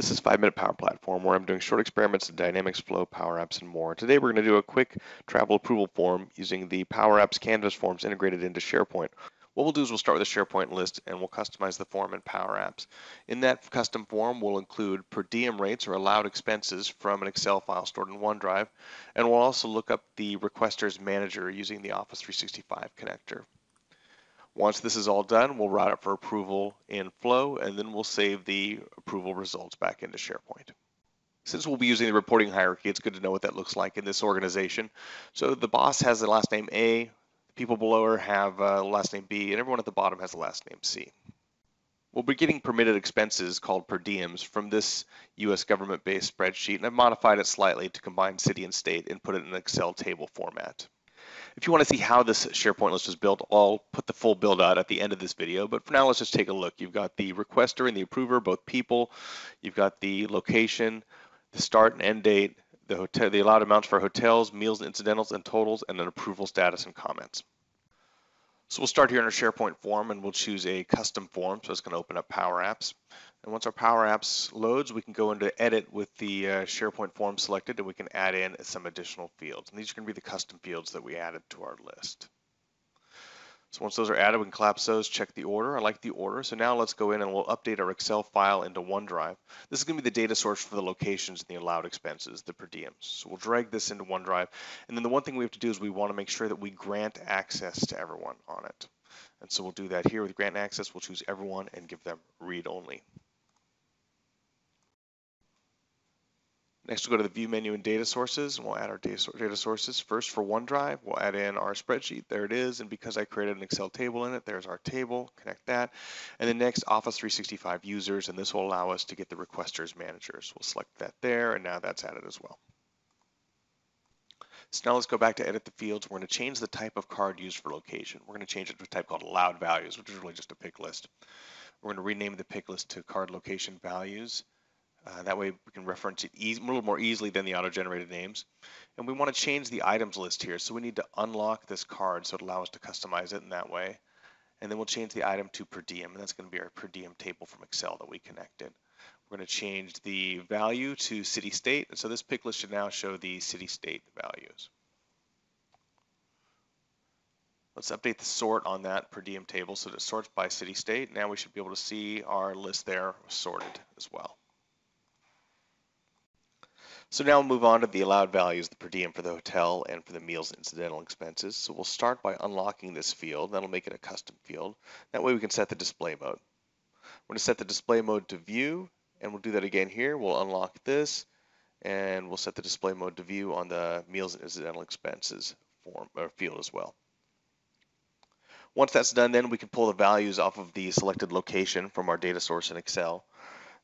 This is 5 Minute Power Platform where I'm doing short experiments in Dynamics Flow, Power Apps, and more. Today we're going to do a quick travel approval form using the Power Apps Canvas forms integrated into SharePoint. What we'll do is we'll start with a SharePoint list and we'll customize the form in Power Apps. In that custom form, we'll include per diem rates or allowed expenses from an Excel file stored in OneDrive, and we'll also look up the requester's manager using the Office 365 connector. Once this is all done, we'll route it for approval in Flow, and then we'll save the approval results back into SharePoint. Since we'll be using the reporting hierarchy, it's good to know what that looks like in this organization. So the boss has the last name A, the people below her have uh, last name B, and everyone at the bottom has the last name C. We'll be getting permitted expenses called per diems from this US government-based spreadsheet, and I've modified it slightly to combine city and state and put it in an Excel table format. If you want to see how this SharePoint list was built, I'll put the full build out at the end of this video. But for now, let's just take a look. You've got the requester and the approver, both people. You've got the location, the start and end date, the hotel, the allowed amounts for hotels, meals, incidentals, and totals, and an approval status and comments. So we'll start here in our SharePoint form and we'll choose a custom form. So it's going to open up Power Apps. And once our Power Apps loads, we can go into Edit with the uh, SharePoint form selected and we can add in some additional fields. And these are going to be the custom fields that we added to our list. So once those are added, we can collapse those, check the order. I like the order. So now let's go in and we'll update our Excel file into OneDrive. This is going to be the data source for the locations and the allowed expenses, the per diems. So we'll drag this into OneDrive. And then the one thing we have to do is we want to make sure that we grant access to everyone on it. And so we'll do that here with grant access. We'll choose everyone and give them read only. Next, we'll go to the View menu in Data Sources, and we'll add our data sources. First, for OneDrive, we'll add in our spreadsheet. There it is, and because I created an Excel table in it, there's our table, connect that. And then next, Office 365 users, and this will allow us to get the requesters managers. We'll select that there, and now that's added as well. So now let's go back to edit the fields. We're going to change the type of card used for location. We're going to change it to a type called allowed values, which is really just a pick list. We're going to rename the pick list to card location values. Uh, that way we can reference it a little more easily than the auto-generated names. And we want to change the items list here. So we need to unlock this card so it allows us to customize it in that way. And then we'll change the item to per diem, and that's going to be our per diem table from Excel that we connected. We're going to change the value to city-state, and so this pick list should now show the city-state values. Let's update the sort on that per diem table so that it sorts by city-state. Now we should be able to see our list there sorted as well. So now we'll move on to the allowed values, the per diem for the hotel and for the meals and incidental expenses. So we'll start by unlocking this field. That'll make it a custom field. That way we can set the display mode. We're going to set the display mode to view, and we'll do that again here. We'll unlock this, and we'll set the display mode to view on the meals and incidental expenses form or field as well. Once that's done, then we can pull the values off of the selected location from our data source in Excel.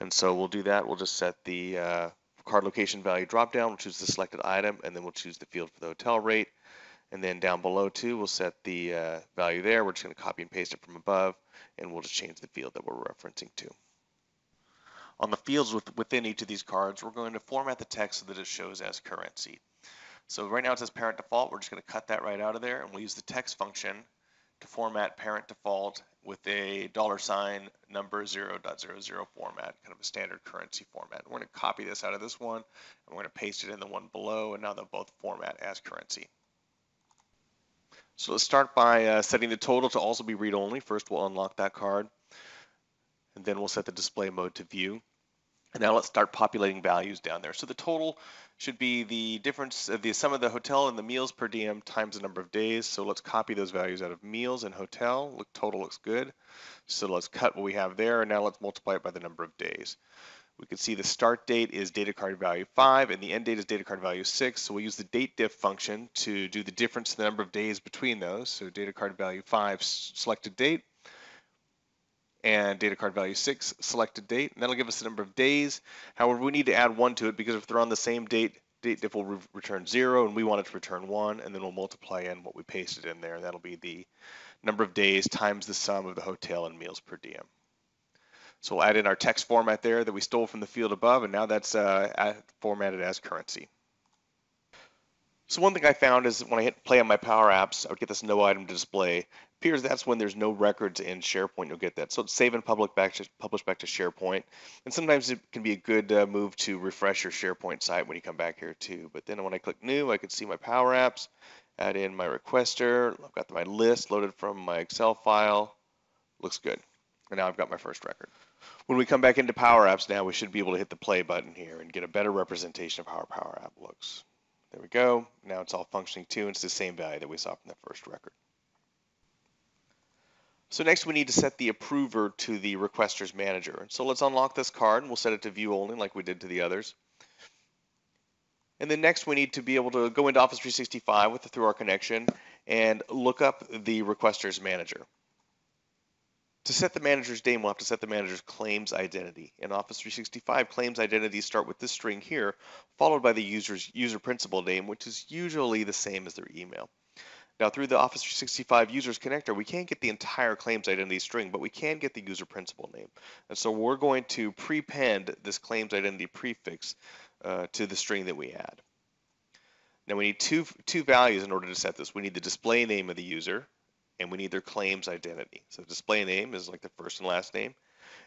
And so we'll do that. We'll just set the uh, card location value drop down, we'll choose the selected item, and then we'll choose the field for the hotel rate. And then down below too, we'll set the uh, value there. We're just going to copy and paste it from above, and we'll just change the field that we're referencing to. On the fields with, within each of these cards, we're going to format the text so that it shows as currency. So right now it says parent default. We're just going to cut that right out of there, and we'll use the text function to format parent default with a dollar sign number 0.00 format, kind of a standard currency format. We're going to copy this out of this one, and we're going to paste it in the one below, and now they'll both format as currency. So let's start by uh, setting the total to also be read-only. First, we'll unlock that card, and then we'll set the display mode to view. And now let's start populating values down there. So the total should be the difference of the sum of the hotel and the meals per diem times the number of days. So let's copy those values out of meals and hotel. Look, total looks good. So let's cut what we have there, and now let's multiply it by the number of days. We can see the start date is data card value 5, and the end date is data card value 6. So we'll use the date diff function to do the difference in the number of days between those. So data card value 5 selected date and data card value 6 selected date, and that'll give us the number of days. However, we need to add 1 to it because if they're on the same date, date diff will re return 0, and we want it to return 1, and then we'll multiply in what we pasted in there, and that'll be the number of days times the sum of the hotel and meals per diem. So we'll add in our text format there that we stole from the field above, and now that's uh, formatted as currency. So one thing I found is when I hit play on my Power Apps, I would get this no item to display, appears that's when there's no records in SharePoint, you'll get that. So save and publish back to, publish back to SharePoint. And sometimes it can be a good uh, move to refresh your SharePoint site when you come back here too. But then when I click new, I can see my Power Apps, add in my requester. I've got my list loaded from my Excel file. Looks good. And now I've got my first record. When we come back into Power Apps now, we should be able to hit the play button here and get a better representation of how our Power App looks. There we go. Now it's all functioning too. And it's the same value that we saw from the first record. So next we need to set the approver to the requester's manager. So let's unlock this card and we'll set it to view only like we did to the others. And then next we need to be able to go into Office 365 with the through our connection and look up the requester's manager. To set the manager's name, we'll have to set the manager's claims identity. In Office 365, claims identities start with this string here, followed by the user's user principal name, which is usually the same as their email. Now through the Office 365 Users Connector, we can't get the entire claims identity string, but we can get the user principal name. And so we're going to prepend this claims identity prefix uh, to the string that we add. Now we need two, two values in order to set this. We need the display name of the user, and we need their claims identity. So display name is like the first and last name,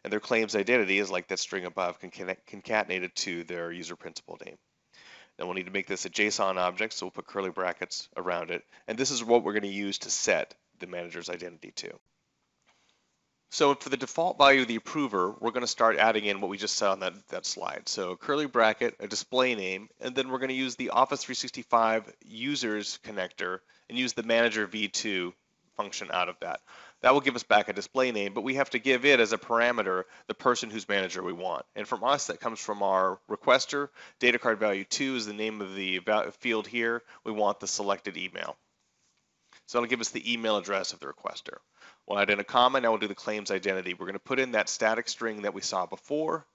and their claims identity is like that string above concatenated to their user principal name. Then we'll need to make this a JSON object, so we'll put curly brackets around it. And this is what we're going to use to set the manager's identity to. So for the default value of the approver, we're going to start adding in what we just saw on that, that slide. So curly bracket, a display name, and then we're going to use the Office 365 users connector and use the manager v2 function out of that. That will give us back a display name, but we have to give it as a parameter the person whose manager we want. And from us, that comes from our requester. Data card value 2 is the name of the field here. We want the selected email. So it'll give us the email address of the requester. We'll add in a comma, now we'll do the claims identity. We're going to put in that static string that we saw before,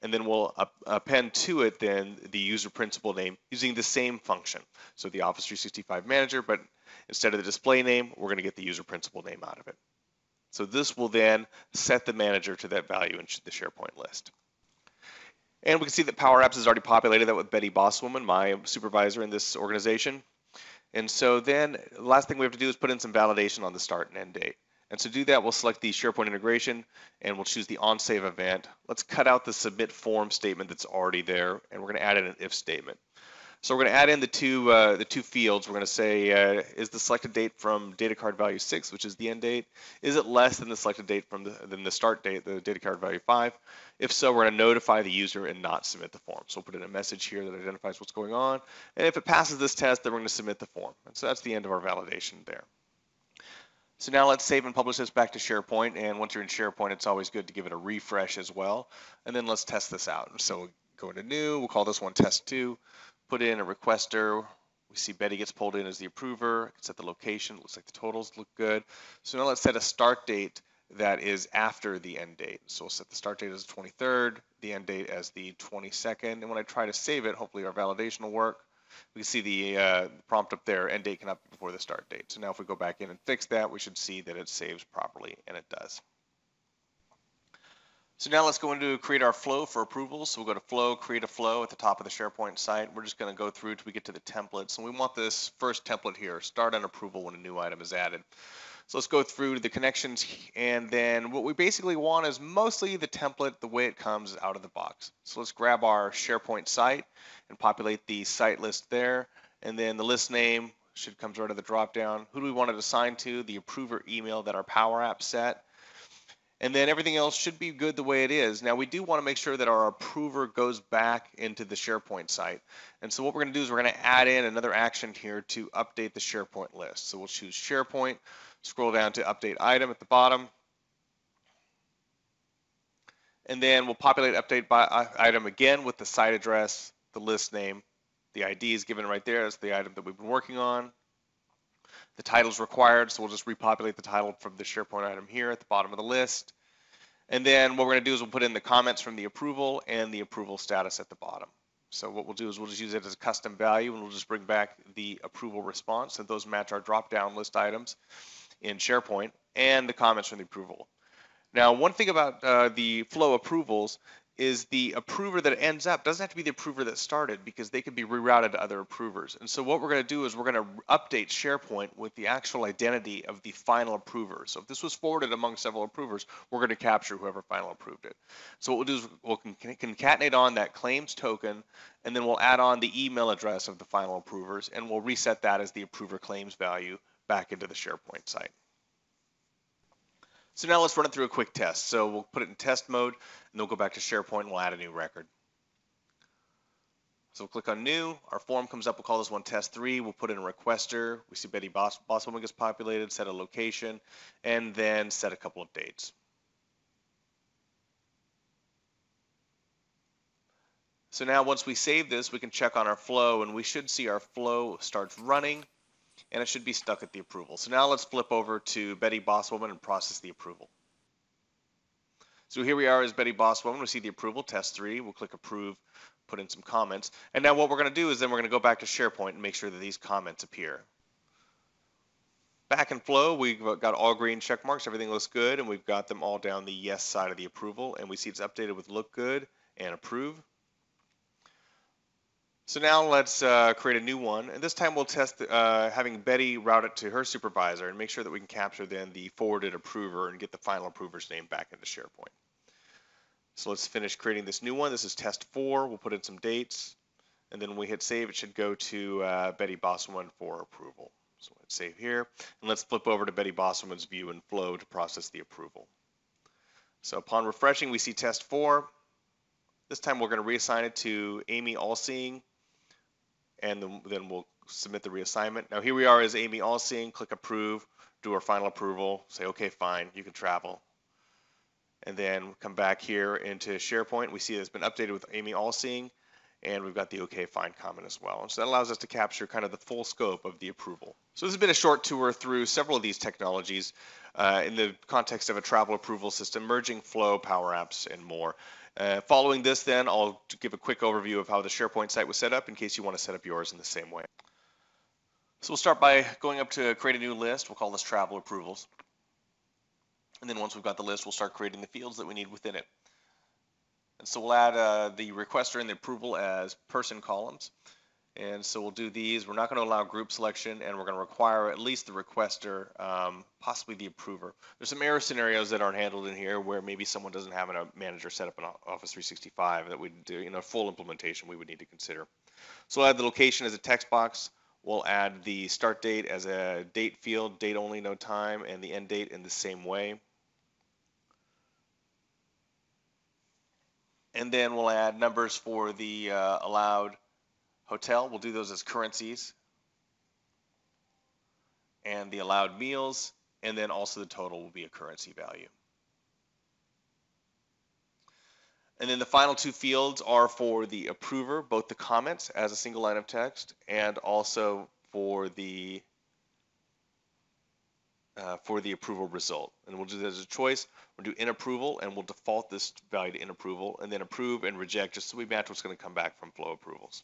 and then we'll append to it then the user principal name using the same function. So the Office 365 Manager, but instead of the display name, we're going to get the user principal name out of it. So this will then set the manager to that value in the SharePoint list. And we can see that Power Apps has already populated that with Betty Bosswoman, my supervisor in this organization. And so then the last thing we have to do is put in some validation on the start and end date. And to do that, we'll select the SharePoint integration and we'll choose the on-save event. Let's cut out the submit form statement that's already there and we're going to add in an if statement. So we're going to add in the two uh, the two fields. We're going to say uh, is the selected date from data card value six, which is the end date, is it less than the selected date from the than the start date, the data card value five? If so, we're going to notify the user and not submit the form. So we'll put in a message here that identifies what's going on, and if it passes this test, then we're going to submit the form. And so that's the end of our validation there. So now let's save and publish this back to SharePoint. And once you're in SharePoint, it's always good to give it a refresh as well. And then let's test this out. So go into new, we'll call this one test two, put in a requester. We see Betty gets pulled in as the approver. Set the location. Looks like the totals look good. So now let's set a start date that is after the end date. So we'll set the start date as the 23rd, the end date as the 22nd. And when I try to save it, hopefully our validation will work we can see the uh, prompt up there, end date cannot be before the start date. So now if we go back in and fix that, we should see that it saves properly, and it does. So now let's go into create our flow for approvals. So we'll go to flow, create a flow at the top of the SharePoint site. We're just going to go through till we get to the templates. And we want this first template here, start on approval when a new item is added. So let's go through to the connections and then what we basically want is mostly the template the way it comes out of the box. So let's grab our SharePoint site and populate the site list there and then the list name should come right out of the drop down. Who do we want it assigned to? The approver email that our Power App set. And then everything else should be good the way it is. Now we do want to make sure that our approver goes back into the SharePoint site. And so what we're going to do is we're going to add in another action here to update the SharePoint list. So we'll choose SharePoint, Scroll down to update item at the bottom. And then we'll populate update by uh, item again with the site address, the list name. The ID is given right there. That's the item that we've been working on. The title is required, so we'll just repopulate the title from the SharePoint item here at the bottom of the list. And then what we're going to do is we'll put in the comments from the approval and the approval status at the bottom. So what we'll do is we'll just use it as a custom value and we'll just bring back the approval response and those match our drop-down list items in SharePoint and the comments from the approval. Now, one thing about uh, the flow approvals is the approver that ends up doesn't have to be the approver that started because they could be rerouted to other approvers. And so what we're going to do is we're going to update SharePoint with the actual identity of the final approver. So if this was forwarded among several approvers, we're going to capture whoever final approved it. So what we'll do is we'll concatenate on that claims token, and then we'll add on the email address of the final approvers, and we'll reset that as the approver claims value back into the SharePoint site. So now let's run it through a quick test. So we'll put it in test mode, and then we'll go back to SharePoint and we'll add a new record. So we'll click on new, our form comes up, we'll call this one test three, we'll put in a requester, we see Betty Boss, Bosswoman gets populated, set a location, and then set a couple of dates. So now once we save this, we can check on our flow and we should see our flow starts running and it should be stuck at the approval. So now let's flip over to Betty Bosswoman and process the approval. So here we are as Betty Bosswoman. We see the approval, test three. We'll click approve, put in some comments. And now what we're going to do is then we're going to go back to SharePoint and make sure that these comments appear. Back in Flow, we've got all green check marks. Everything looks good. And we've got them all down the yes side of the approval. And we see it's updated with look good and approve. So now let's uh, create a new one, and this time we'll test uh, having Betty route it to her supervisor and make sure that we can capture then the forwarded approver and get the final approver's name back into SharePoint. So let's finish creating this new one. This is test four. We'll put in some dates, and then when we hit save, it should go to uh, Betty Bosswoman for approval. So let's save here, and let's flip over to Betty Bosswoman's view and flow to process the approval. So upon refreshing, we see test four. This time we're going to reassign it to Amy Allseeing and then, then we'll submit the reassignment. Now here we are as Amy Allseeing, click approve, do our final approval, say okay fine, you can travel. And then come back here into SharePoint, we see it's been updated with Amy Allseeing, and we've got the okay fine comment as well. And so that allows us to capture kind of the full scope of the approval. So this has been a short tour through several of these technologies uh, in the context of a travel approval system, merging Flow, Power Apps, and more. Uh, following this then, I'll give a quick overview of how the SharePoint site was set up in case you want to set up yours in the same way. So we'll start by going up to create a new list. We'll call this travel approvals. And then once we've got the list, we'll start creating the fields that we need within it. And so we'll add uh, the requester and the approval as person columns. And so we'll do these. We're not going to allow group selection, and we're going to require at least the requester, um, possibly the approver. There's some error scenarios that aren't handled in here where maybe someone doesn't have a manager set up in Office 365 that would do, you know, full implementation we would need to consider. So we'll add the location as a text box. We'll add the start date as a date field, date only, no time, and the end date in the same way. And then we'll add numbers for the uh, allowed Hotel, we'll do those as currencies. And the allowed meals, and then also the total will be a currency value. And then the final two fields are for the approver, both the comments as a single line of text and also for the uh, for the approval result. And we'll do that as a choice. We'll do in approval and we'll default this value to in approval and then approve and reject just so we match what's going to come back from flow approvals.